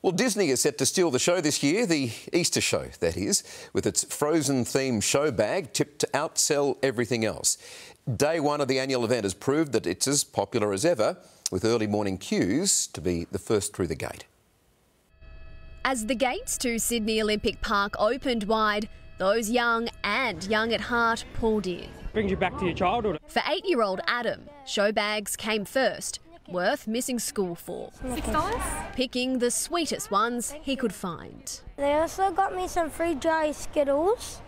Well, Disney is set to steal the show this year, the Easter show, that is, with its frozen themed show bag tipped to outsell everything else. Day one of the annual event has proved that it's as popular as ever, with early morning queues to be the first through the gate. As the gates to Sydney Olympic Park opened wide, those young and young at heart poured in. Brings you back to your childhood. For eight year old Adam, show bags came first, worth missing school for. Six dollars? Picking the sweetest ones he could find. They also got me some free dry Skittles.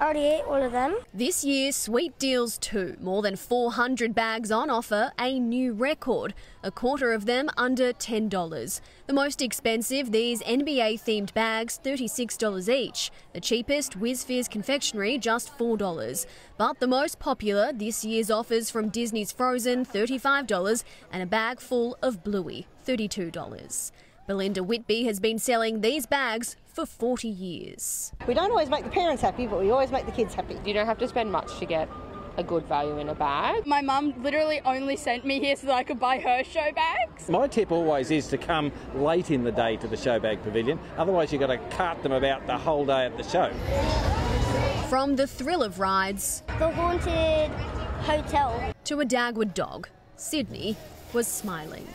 Already ate all of them. This year, sweet deals too. More than 400 bags on offer, a new record. A quarter of them under $10. The most expensive, these NBA themed bags, $36 each. The cheapest, Wizz Fizz confectionery, just $4. But the most popular, this year's offers from Disney's Frozen, $35, and a bag full of Bluey, $32. Belinda Whitby has been selling these bags for 40 years. We don't always make the parents happy, but we always make the kids happy. You don't have to spend much to get a good value in a bag. My mum literally only sent me here so that I could buy her show bags. My tip always is to come late in the day to the show bag pavilion, otherwise, you've got to cart them about the whole day at the show. From the thrill of rides The Haunted Hotel. to a Dagwood dog, Sydney was smiling.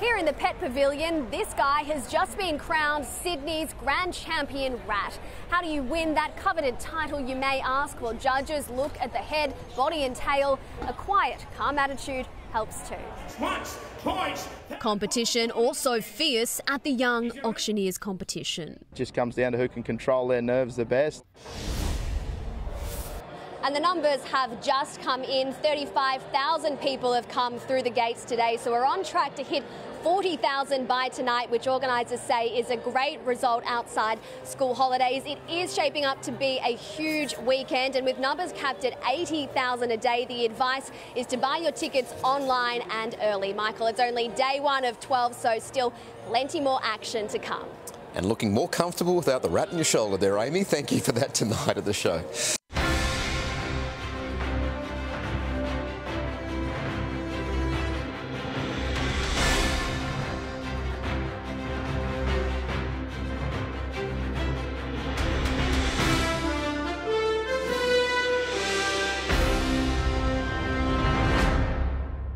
Here in the Pet Pavilion, this guy has just been crowned Sydney's Grand Champion Rat. How do you win that coveted title, you may ask? Well, judges look at the head, body, and tail. A quiet, calm attitude helps too. Competition also fierce at the Young Auctioneers competition. just comes down to who can control their nerves the best. And the numbers have just come in. 35,000 people have come through the gates today. So we're on track to hit 40,000 by tonight, which organisers say is a great result outside school holidays. It is shaping up to be a huge weekend, and with numbers capped at 80,000 a day, the advice is to buy your tickets online and early. Michael, it's only day one of 12, so still plenty more action to come. And looking more comfortable without the rat in your shoulder there, Amy. Thank you for that tonight at the show.